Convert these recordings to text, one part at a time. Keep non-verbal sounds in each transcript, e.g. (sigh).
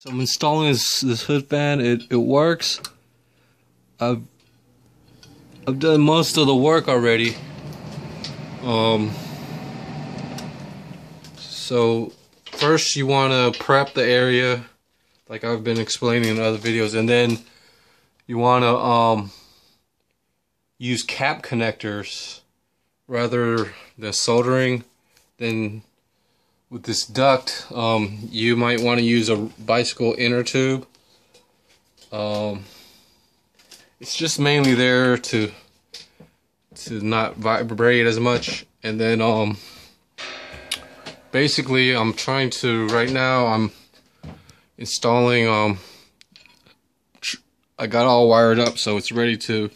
So I'm installing this this hood fan. It it works. I've I've done most of the work already. Um. So first you want to prep the area, like I've been explaining in other videos, and then you want to um use cap connectors rather than soldering. Then with this duct, um, you might want to use a bicycle inner tube. Um, it's just mainly there to to not vibrate as much, and then um, basically I'm trying to right now I'm installing um I got all wired up so it's ready to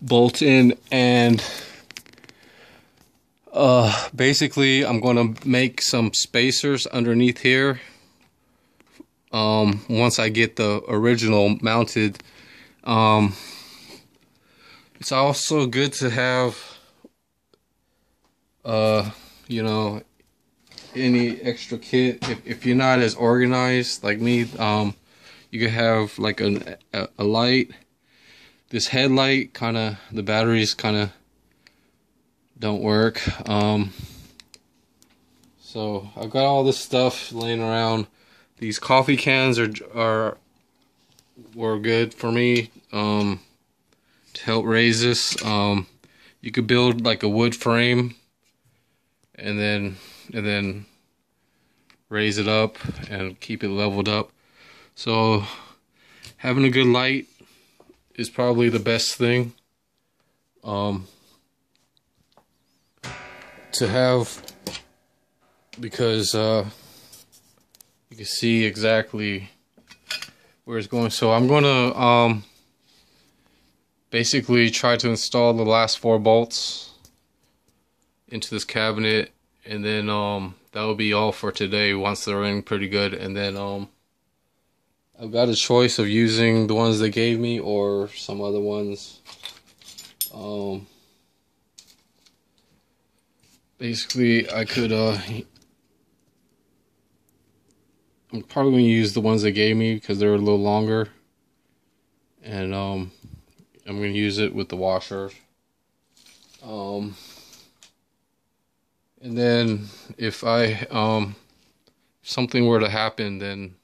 bolt in and uh, basically, I'm going to make some spacers underneath here. Um, once I get the original mounted. Um, it's also good to have, uh, you know, any extra kit. If, if you're not as organized like me, um, you could have like an, a, a light. This headlight kind of, the batteries kind of don't work. Um, so I've got all this stuff laying around. These coffee cans are are were good for me um, to help raise this. Um, you could build like a wood frame and then and then raise it up and keep it leveled up. So having a good light is probably the best thing. Um, to have because uh, you can see exactly where it's going. So I'm going to um, basically try to install the last four bolts into this cabinet and then um, that will be all for today once they're in pretty good and then um, I've got a choice of using the ones they gave me or some other ones um, basically I could uh I'm probably gonna use the ones they gave me because they're a little longer. And um I'm gonna use it with the washer. Um and then if I um if something were to happen then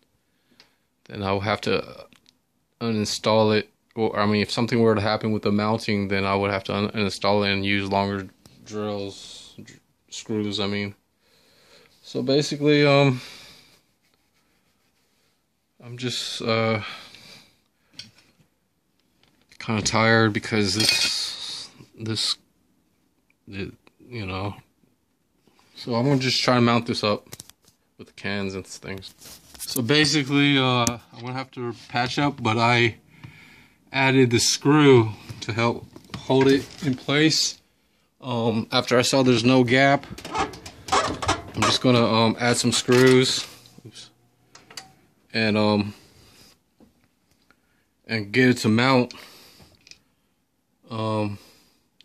then I'll have to uninstall it. Or I mean if something were to happen with the mounting then I would have to uninstall it and use longer drills screws, I mean. So basically, um, I'm just, uh, kind of tired because this, this, it, you know, so I'm gonna just try to mount this up with the cans and things. So basically, uh, I'm gonna have to patch up, but I added the screw to help hold it in place. Um, after I saw there's no gap, I'm just gonna um, add some screws. Oops. and um, and get it to mount um,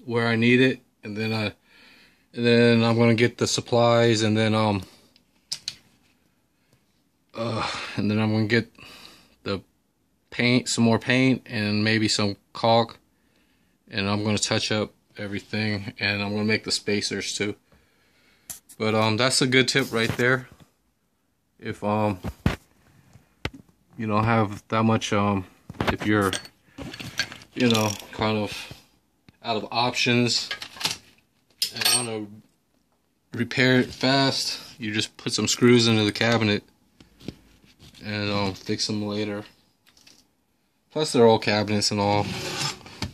where I need it, and then I and then I'm gonna get the supplies, and then um, uh, and then I'm gonna get the paint, some more paint, and maybe some caulk, and I'm gonna touch up everything and I'm gonna make the spacers too. But um that's a good tip right there. If um you don't have that much um if you're you know kind of out of options and want to repair it fast you just put some screws into the cabinet and um, fix them later. Plus they're all cabinets and all.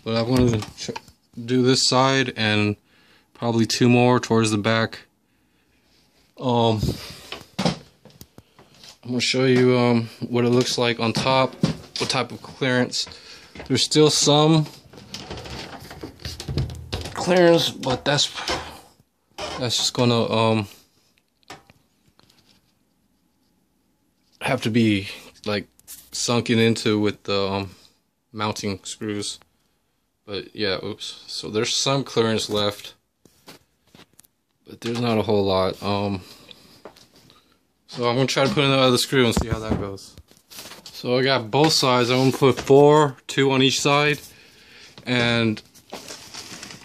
But I'm going to do this side and probably two more towards the back. Um, I'm gonna show you um, what it looks like on top, what type of clearance. There's still some clearance, but that's that's just gonna um have to be like sunken into with the um, mounting screws. But yeah, oops. So there's some clearance left. But there's not a whole lot. Um, so I'm going to try to put in the other screw and see how that goes. So I got both sides. I'm gonna put four, two on each side. And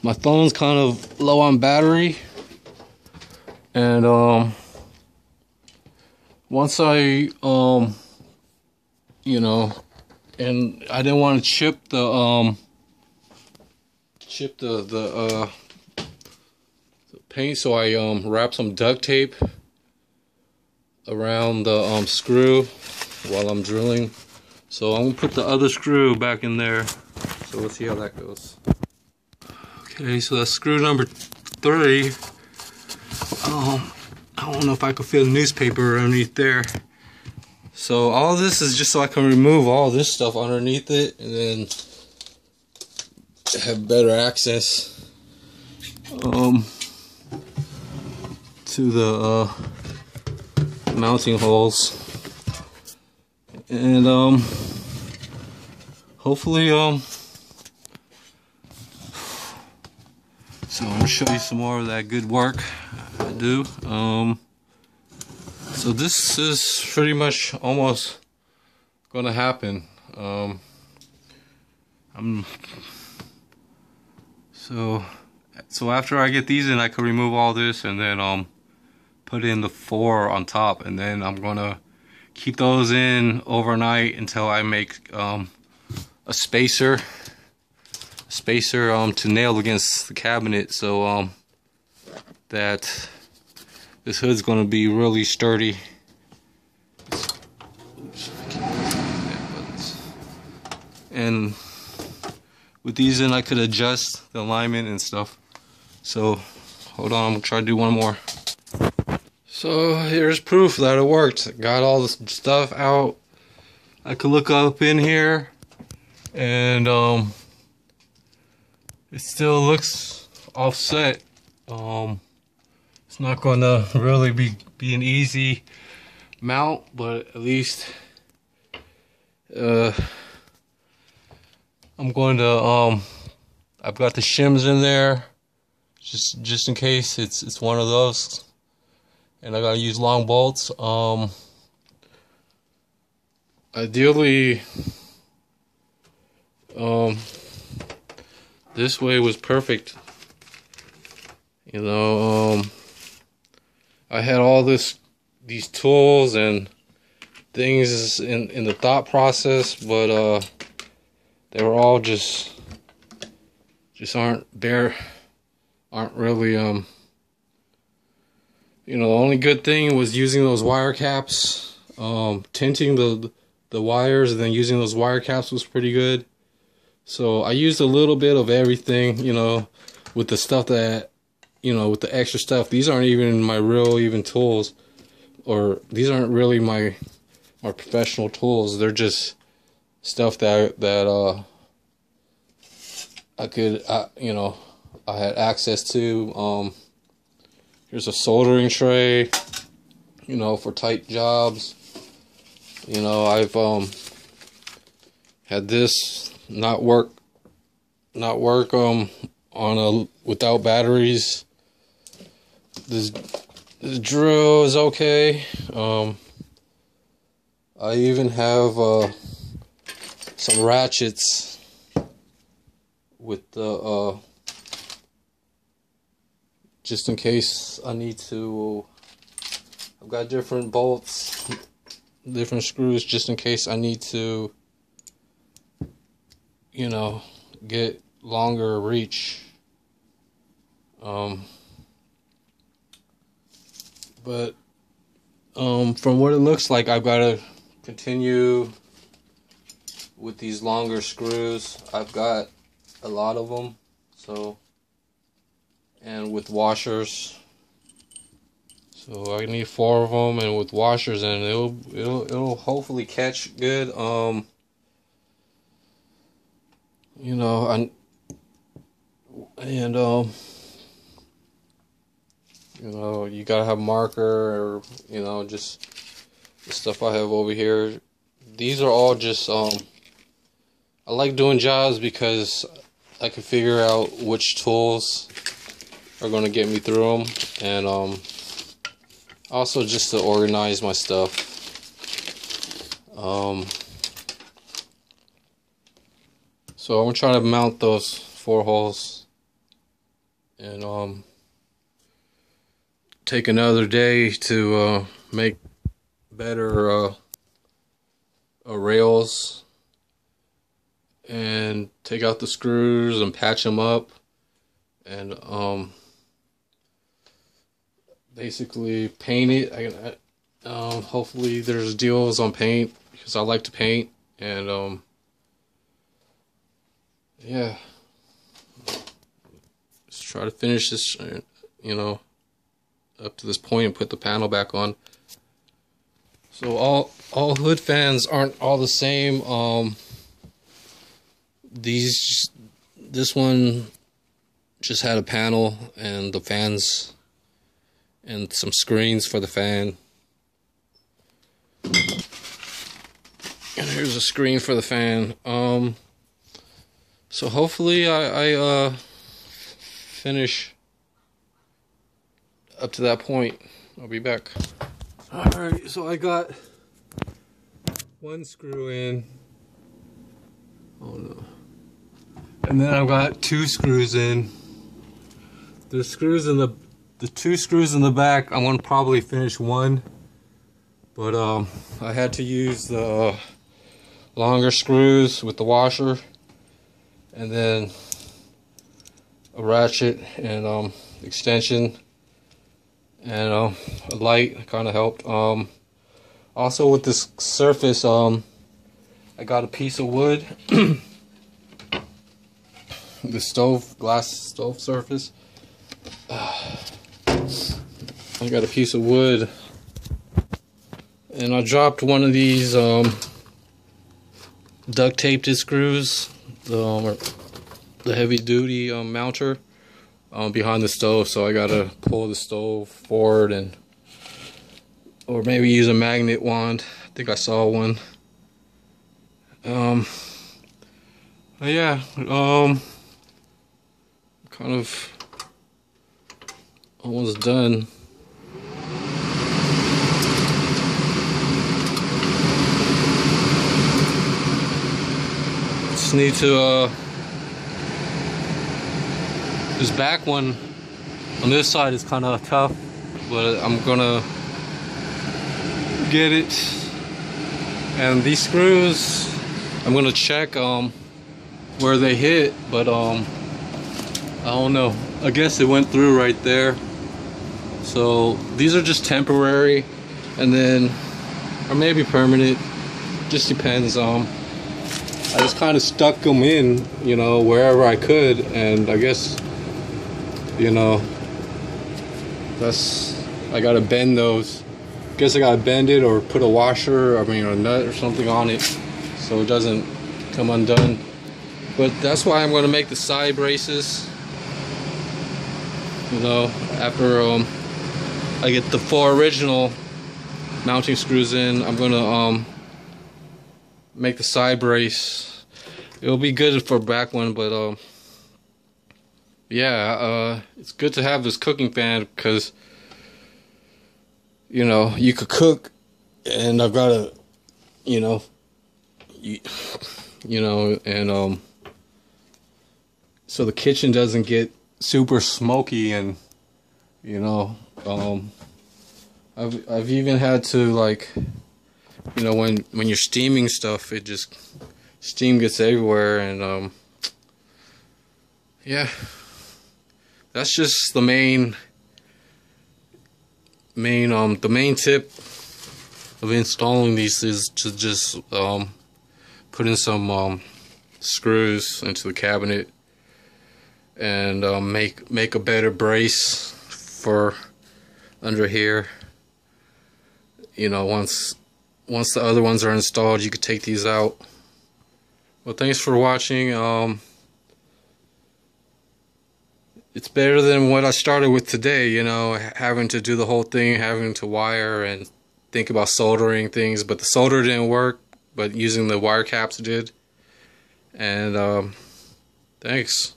my phone's kind of low on battery. And um once I um you know and I didn't want to chip the um chip the the uh the paint so I um wrap some duct tape around the um screw while I'm drilling. So I'm gonna put the other screw back in there. So let's see how that goes. Okay so that's screw number three. Um I don't know if I could feel newspaper underneath there. So all this is just so I can remove all this stuff underneath it and then have better access um, to the uh, mounting holes and um, hopefully um, so I'm gonna show you some more of that good work I do um, so this is pretty much almost gonna happen. Um, I'm so so after I get these in, I can remove all this and then um put in the four on top, and then I'm gonna keep those in overnight until I make um a spacer spacer um to nail against the cabinet so um that this hood's going to be really sturdy. And with these in, I could adjust the alignment and stuff. So, hold on, I'm to try to do one more. So, here's proof that it worked. Got all the stuff out. I could look up in here, and um, it still looks offset. Um, it's not gonna really be be an easy mount, but at least uh, I'm going to um I've got the shims in there just just in case it's it's one of those. And I gotta use long bolts um ideally um this way was perfect. You know um I had all this these tools and things in in the thought process, but uh, they were all just just aren't there aren't really um you know the only good thing was using those wire caps. Um tinting the the wires and then using those wire caps was pretty good. So I used a little bit of everything you know with the stuff that you know, with the extra stuff, these aren't even my real even tools, or these aren't really my my professional tools. They're just stuff that that uh I could, I, you know, I had access to. Um, here's a soldering tray, you know, for tight jobs. You know, I've um had this not work, not work um on a without batteries this, this drill is okay. Um, I even have uh, some ratchets with the uh, just in case I need to. I've got different bolts, different screws, just in case I need to, you know, get longer reach. Um, but um, from what it looks like, I've got to continue with these longer screws. I've got a lot of them, so and with washers. So I need four of them, and with washers, and it'll it'll it'll hopefully catch good. Um, you know, and and um. You know, you gotta have marker or you know just the stuff I have over here. These are all just um. I like doing jobs because I can figure out which tools are gonna get me through them, and um, also just to organize my stuff. Um, So I'm gonna try to mount those four holes and um take another day to uh, make better uh, uh, rails and take out the screws and patch them up. And um basically paint it. I, I um hopefully there's deals on paint because I like to paint. And um yeah. Let's try to finish this you know up to this point and put the panel back on. So all all hood fans aren't all the same um these this one just had a panel and the fans and some screens for the fan and here's a screen for the fan um so hopefully I, I uh, finish up to that point. I'll be back. Alright, so I got one screw in. Oh no. And then I've got two screws in. The screws in the the two screws in the back, I'm gonna probably finish one. But um I had to use the longer screws with the washer and then a ratchet and um, extension and um, a light kind of helped. Um, also with this surface, um, I got a piece of wood, (clears throat) (laughs) the stove, glass stove surface. Uh, (sighs) I got a piece of wood and I dropped one of these um, duct taped screws the um, the heavy duty um, mounter um, behind the stove, so I gotta pull the stove forward and or maybe use a magnet wand. I think I saw one. Um, yeah, um, kind of almost done. just need to uh, this back one on this side is kind of tough but I'm gonna get it and these screws I'm gonna check um where they hit but um I don't know I guess it went through right there so these are just temporary and then or maybe permanent just depends um I just kind of stuck them in, you know, wherever I could, and I guess, you know, that's I gotta bend those. Guess I gotta bend it or put a washer, I mean, a nut or something on it, so it doesn't come undone. But that's why I'm gonna make the side braces. You know, after um, I get the four original mounting screws in, I'm gonna um make the side brace. It'll be good for back one, but um, yeah, uh, it's good to have this cooking fan because you know you could cook, and I've got a, you know, you, you know, and um, so the kitchen doesn't get super smoky and you know um I've I've even had to like you know when when you're steaming stuff it just steam gets everywhere and um yeah. That's just the main main um the main tip of installing these is to just um put in some um screws into the cabinet and um, make make a better brace for under here you know once once the other ones are installed, you could take these out. Well, thanks for watching. Um, it's better than what I started with today, you know, having to do the whole thing, having to wire and think about soldering things, but the solder didn't work, but using the wire caps did. And um, thanks.